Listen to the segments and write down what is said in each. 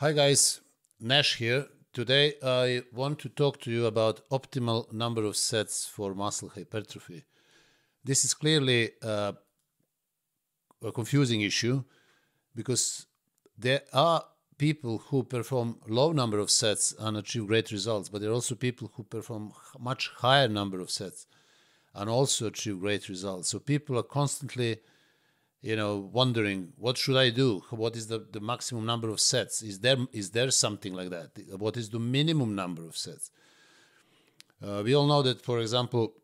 Hi guys, Nash here. Today I want to talk to you about optimal number of sets for muscle hypertrophy. This is clearly uh, a confusing issue because there are people who perform low number of sets and achieve great results, but there are also people who perform much higher number of sets and also achieve great results. So people are constantly you know wondering what should i do? What is the, the maximum number of sets? Is there is there something like that? What is the minimum number of sets? Uh, we all know that for example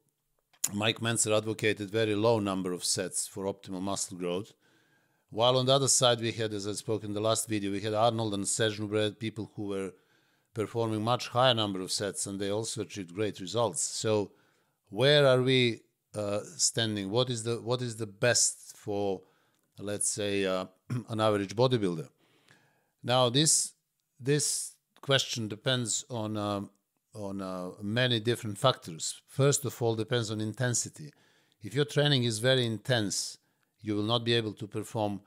mike mentzer advocated very low number of sets for optimal muscle growth while on the other side we had as i spoke in the last video we had arnold and serge nubret people who were performing much higher number of sets and they also achieved great results. So where are we uh, standing? What is the what is the best for, let's say, uh, an average bodybuilder. Now, this this question depends on uh, on uh, many different factors. First of all, depends on intensity. If your training is very intense, you will not be able to perform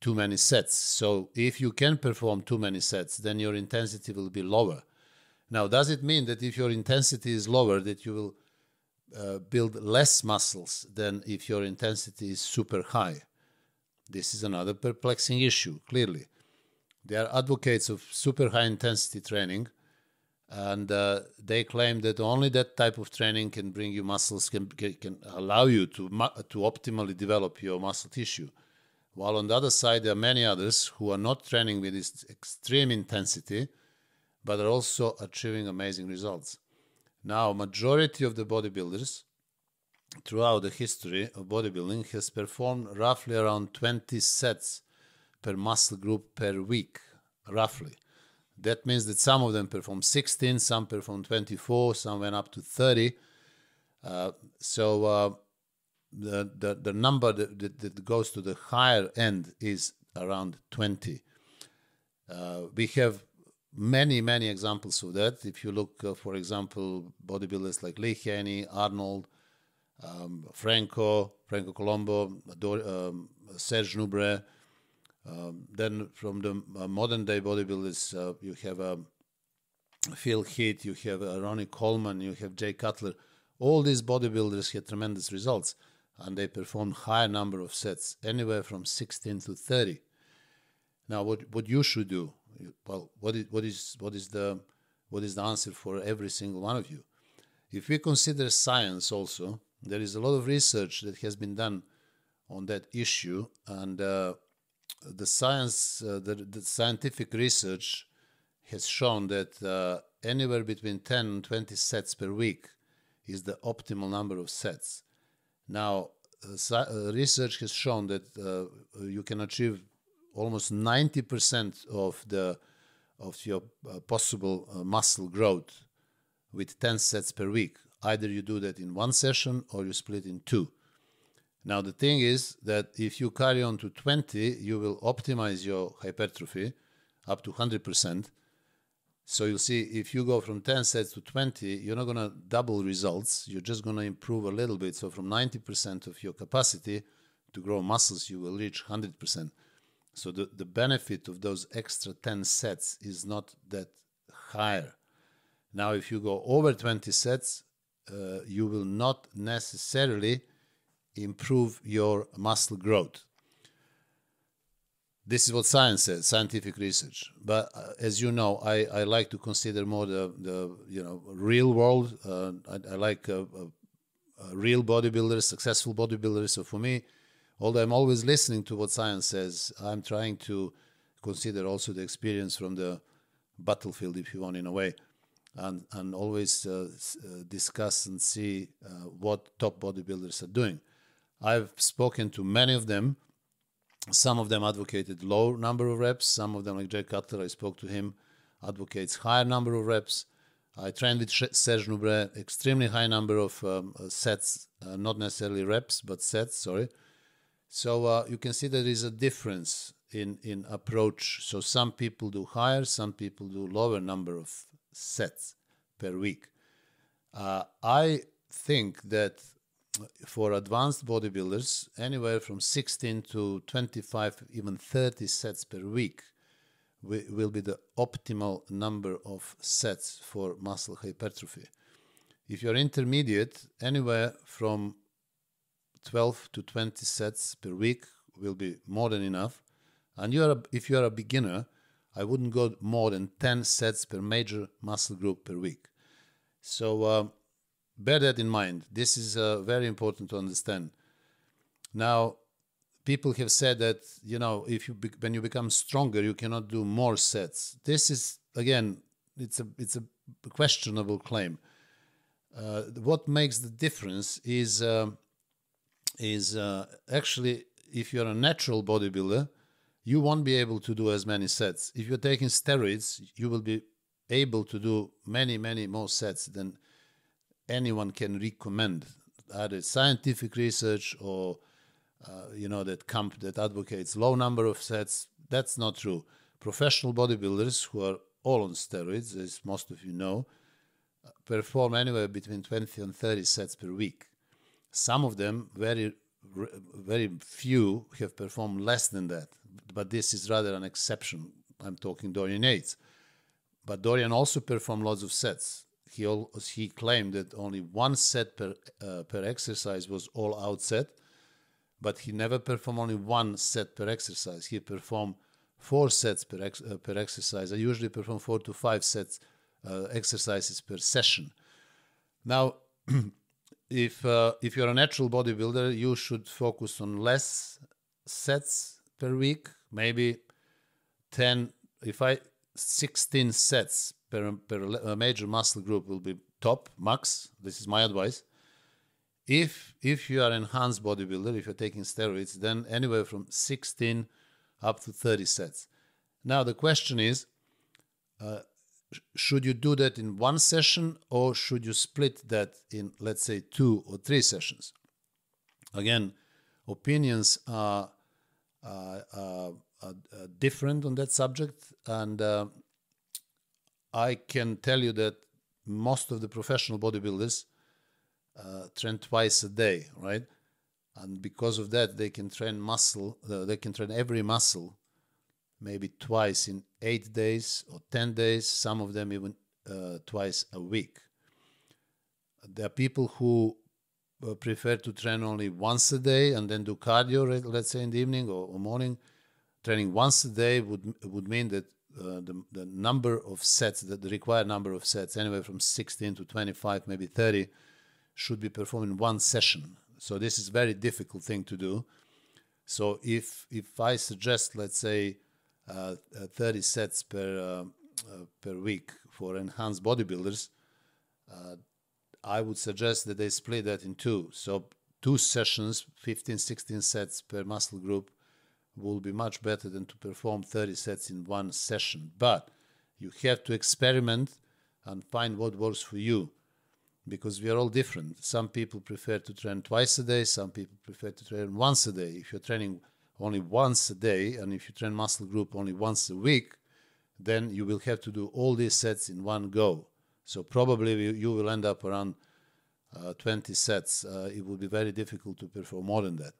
too many sets. So, if you can perform too many sets, then your intensity will be lower. Now, does it mean that if your intensity is lower, that you will uh, build less muscles than if your intensity is super high. This is another perplexing issue, clearly. There are advocates of super high intensity training, and uh, they claim that only that type of training can bring you muscles, can, can allow you to, to optimally develop your muscle tissue. While on the other side, there are many others who are not training with this extreme intensity, but are also achieving amazing results. Now, majority of the bodybuilders throughout the history of bodybuilding has performed roughly around 20 sets per muscle group per week, roughly. That means that some of them perform 16, some perform 24, some went up to 30. Uh, so uh, the, the, the number that, that, that, goes to the higher end is around 20. Uh, we have many, many examples of that. If you look, uh, for example, bodybuilders like Lee Haney, Arnold, um, Franco, Franco Columbu, um, Serge Nubret. Um, then from the uh, modern day bodybuilders, uh, you have um, Phil Heath, you have uh, Ronnie Coleman, you have Jay Cutler. All these bodybuilders had tremendous results and they performed higher number of sets, anywhere from 16 to 30. Now, what, what you should do well, what is what is what is the what is the answer for every single one of you? If we consider science also, there is a lot of research that has been done on that issue, and uh, the science, uh, the, the, scientific research has shown that uh, anywhere between 10 and 20 sets per week is the optimal number of sets. Now, uh, uh, research has shown that uh, you can achieve almost 90% of the of your uh, possible uh, muscle growth with 10 sets per week. Either you do that in one session or you split in two. Now, the thing is that if you carry on to 20, you will optimize your hypertrophy up to 100%. So you'll see if you go from 10 sets to 20, you're not going to double results. You're just going to improve a little bit. So from 90% of your capacity to grow muscles, you will reach 100%. So the, the benefit of those extra 10 sets is not that higher. Now, if you go over 20 sets, uh, you will not necessarily improve your muscle growth. This is what science says, scientific research. But uh, as you know, I, I like to consider more the, the you know real world. Uh, I, I, like a, a real bodybuilders, successful bodybuilders. So for me, although I'm always listening to what science says, I'm trying to consider also the experience from the battlefield, if you want, in a way, and and always uh, uh, discuss and see uh, what top bodybuilders are doing. I've spoken to many of them. Some of them advocated low number of reps. Some of them, like Jay Cutler, I spoke to him, advocates higher number of reps. I trained with Serge Nubret, extremely high number of um, uh, sets, uh, not necessarily reps, but sets. Sorry so uh, you can see there is a difference in, in approach. So some people do higher, some people do lower number of sets per week. Uh, I think that for advanced bodybuilders, anywhere from 16 to 25, even 30 sets per week will be the optimal number of sets for muscle hypertrophy. If you're intermediate, anywhere from 12 to 20 sets per week will be more than enough. And you are a, if you are a beginner, I wouldn't go more than 10 sets per major muscle group per week. So uh, bear that in mind. This is uh, very important to understand. Now, people have said that you know if you when you become stronger, you cannot do more sets. This is again, it's a it's a questionable claim. Uh, what makes the difference is uh, is uh, actually if you're a natural bodybuilder, you won't be able to do as many sets. If you're taking steroids, you will be able to do many many more sets than anyone can recommend, either scientific research or uh, you know that camp that advocates low number of sets. That's not true. Professional bodybuilders who are all on steroids, as most of you know, perform anywhere between 20 and 30 sets per week. Some of them, very very few, have performed less than that. But this is rather an exception. I'm talking Dorian Yates. But Dorian also performed lots of sets. He, al- he claimed that only one set per, uh, per exercise was all out set but he never performed only one set per exercise. He performed four sets per, ex- uh, per exercise. I usually perform four to five sets uh, exercises per session. Now, if uh, if you're a natural bodybuilder, you should focus on less sets per week, maybe 10, if I 16 sets per, per major muscle group will be top, max. This is my advice if if you are enhanced bodybuilder, if you're taking steroids, then anywhere from 16 up to 30 sets. Now the question is, uh, should you do that in one session or should you split that in let's say two or three sessions? Again, opinions are, different on that subject, and uh, I can tell you that most of the professional bodybuilders uh, train twice a day, right? And because of that, they can train muscle. Uh, they can train every muscle, maybe twice in eight days or ten days. Some of them even uh, twice a week. There are people who uh, prefer to train only once a day and then do cardio, let's say in the evening or, or morning. Training once a day would would mean that uh, the, the number of sets, the, the required number of sets, anywhere from 16 to 25, maybe 30, should be performed in one session. So this is very difficult thing to do. So if if I suggest, let's say, 30 sets per uh, uh, per week for enhanced bodybuilders, uh, I would suggest that they split that in two. So two sessions, 15, 16 sets per muscle group, will be much better than to perform 30 sets in one session. But you have to experiment and find what works for you because we are all different. Some people prefer to train twice a day, some people prefer to train once a day. If you're training only once a day and if you train muscle group only once a week, then you will have to do all these sets in one go. So probably you will end up around uh, 20 sets. Uh, it will be very difficult to perform more than that.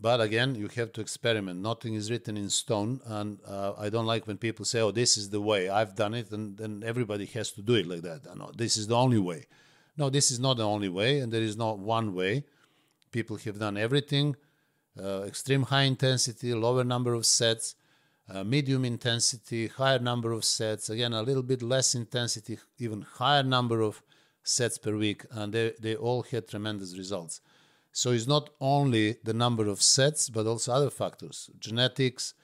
But again, you have to experiment. Nothing is written in stone, and uh, I don't like when people say, "Oh, this is the way. I've done it," and then everybody has to do it like that. No, this is the only way. No, this is not the only way, and there is not one way. People have done everything: uh, extreme high intensity, lower number of sets, uh, medium intensity, higher number of sets. Again, a little bit less intensity, even higher number of sets per week, and they they all had tremendous results. So it's not only the number of sets, but also other factors genetics,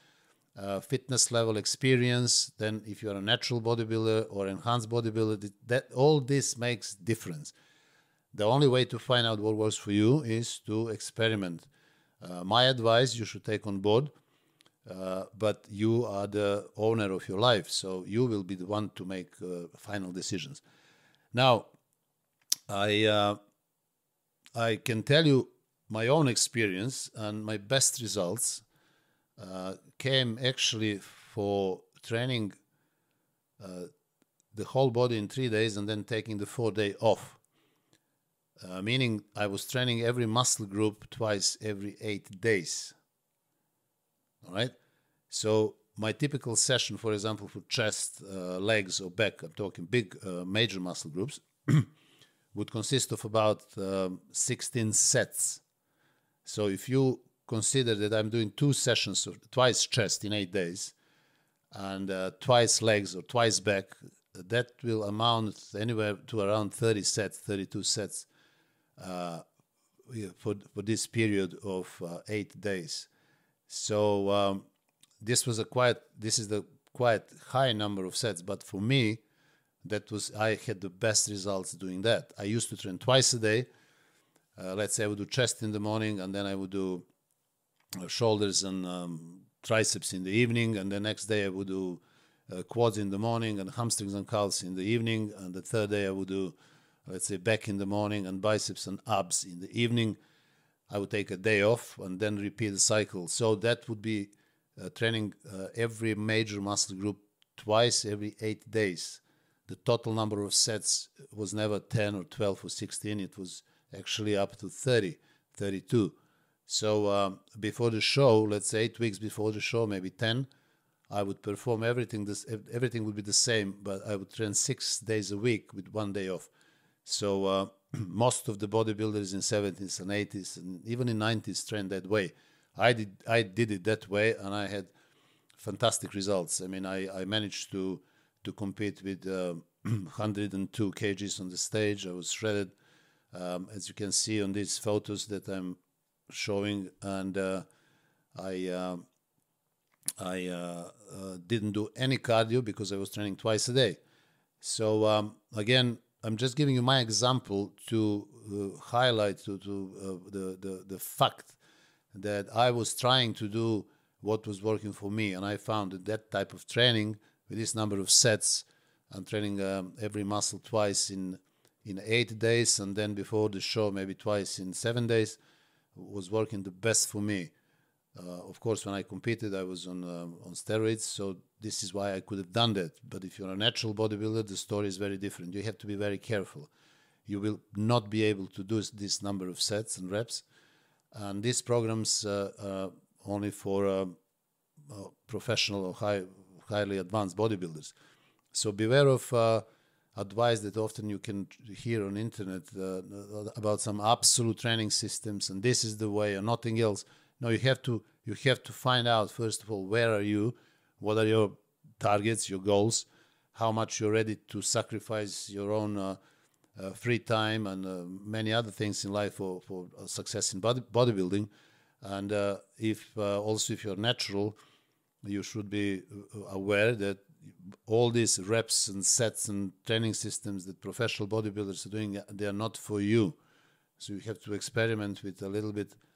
uh, fitness level, experience. Then, if you're a natural bodybuilder or enhanced bodybuilder, that all this makes difference. The only way to find out what works for you is to experiment. Uh, my advice you should take on board, uh, but you are the owner of your life, so you will be the one to make uh, final decisions. Now, I uh, I can tell you my own experience and my best results uh, came actually for training uh, the whole body in three days and then taking the four day off. Uh, meaning I was training every muscle group twice every eight days. All right. So my typical session, for example, for chest, uh, legs, or back, I'm talking big uh, major muscle groups, would consist of about um, 16 sets. So if you consider that I'm doing two sessions of twice chest in eight days and uh, twice legs or twice back, that will amount anywhere to around 30 sets, 32 sets for, for this period of uh, eight days. So um, this was a quite, this is the quite high number of sets, but for me, that was I had the best results doing that. I used to train twice a day. Uh, let's say I would do chest in the morning, and then I would do uh, shoulders and um, triceps in the evening, and the next day I would do uh, quads in the morning and hamstrings and calves in the evening, and the third day I would do, let's say, back in the morning and biceps and abs in the evening. I would take a day off and then repeat the cycle. So that would be uh, training uh, every major muscle group twice every eight days the total number of sets was never 10 or 12 or 16 it was actually up to 30 32 so um, before the show let's say eight weeks before the show maybe 10 i would perform everything this everything would be the same but i would train six days a week with one day off so uh, most of the bodybuilders in 70s and 80s and even in 90s trained that way i did i did it that way and i had fantastic results i mean i, I managed to to compete with uh, 102 kgs on the stage. I was shredded, um, as you can see on these photos that I'm showing, and uh, I uh, I uh, uh, didn't do any cardio because I was training twice a day. So um, again, I'm just giving you my example to uh, highlight to, to the, the the fact that I was trying to do what was working for me, and I found that that type of training with this number of sets. I'm training um, every muscle twice in in eight days, and then before the show maybe twice in seven days. Was working the best for me. Uh, of course, when I competed, I was on um, on steroids, so this is why I could have done that. But if you're a natural bodybuilder, the story is very different. You have to be very careful. You will not be able to do this number of sets and reps, and these programs uh, uh, only for uh, uh, professional or high highly advanced bodybuilders. So beware of uh, advice that often you can hear on internet uh, about some absolute training systems and this is the way or nothing else. No, you have to you have to find out first of all where are you, what are your targets, your goals, how much you're ready to sacrifice your own uh, uh, free time and uh, many other things in life for, for success in body, bodybuilding. And uh, if uh, also if you're natural, you should be uh, aware that all these reps and sets and training systems that professional bodybuilders are doing they are not for you so you have to experiment with a little bit uh,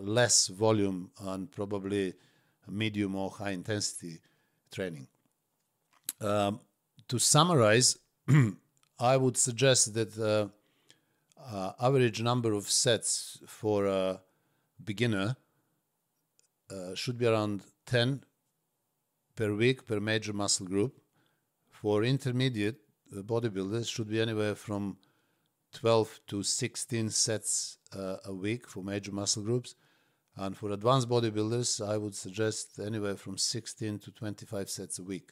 less volume and probably medium or high intensity training um, to summarize i would suggest that uh, uh, average number of sets for a beginner uh, should be around 10 per week per major muscle group. For intermediate uh, bodybuilders, should be anywhere from 12 to 16 sets uh, a week for major muscle groups. And for advanced bodybuilders, I would suggest anywhere from 16 to 25 sets a week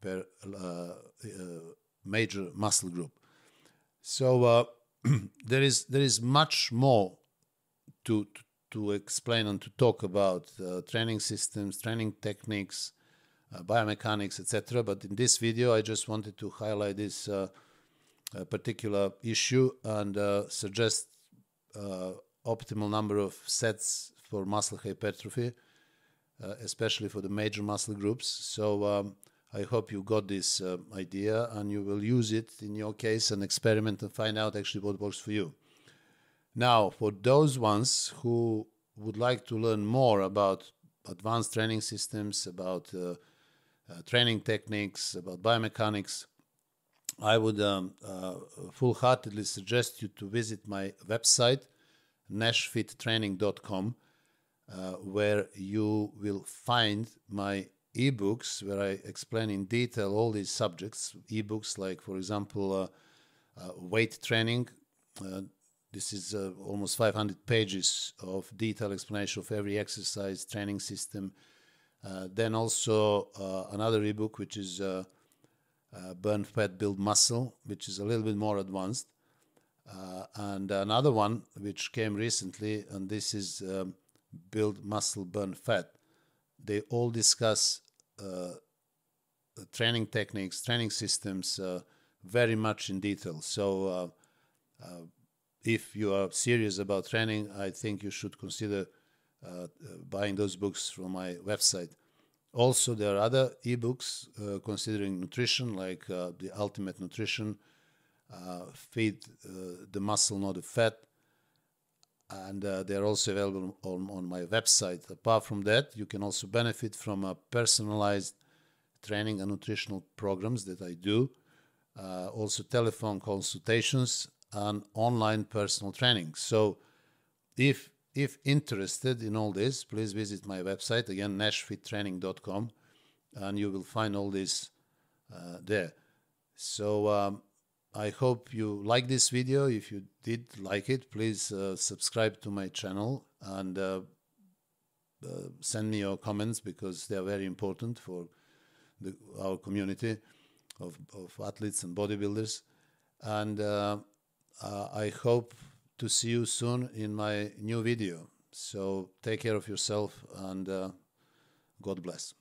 per uh, uh major muscle group. So uh, there is there is much more to, to to explain and to talk about uh, training systems, training techniques, uh, biomechanics, etc. But in this video, I just wanted to highlight this uh, particular issue and suggest optimal number of sets for muscle hypertrophy, uh, especially for the major muscle groups. So um, I hope you got this idea and you will use it in your case and experiment and find out actually what works for you. Now, for those ones who would like to learn more about advanced training systems, about uh, uh, training techniques, about biomechanics, I would um, uh, full heartedly suggest you to visit my website, nashfittraining.com, uh, where you will find my ebooks where I explain in detail all these subjects. Ebooks like, for example, uh, uh, weight training, uh, this is uh, almost 500 pages of detailed explanation of every exercise, training system, then also another ebook, which is uh, Burn Fat, Build Muscle, which is a little bit more advanced. and another one, which came recently, and this is um, Build Muscle, Burn Fat. They all discuss training techniques, training systems very much in detail. So, if you are serious about training, I think you should consider uh, buying those books from my website. Also, there are other ebooks uh, considering nutrition, like uh, the Ultimate Nutrition, uh, Feed uh, the Muscle, Not the Fat, and uh, they are also available on, on my website. Apart from that, you can also benefit from a personalized training and nutritional programs that I do. also, telephone consultations and online personal training. So, if if interested in all this, please visit my website again, nashfittraining.com, and you will find all this uh, there. So um, I hope you like this video. If you did like it, please uh, subscribe to my channel and uh, uh send me your comments because they are very important for the, our community of, of athletes and bodybuilders. And uh, uh, I hope to see you soon in my new video. So take care of yourself and uh, God bless.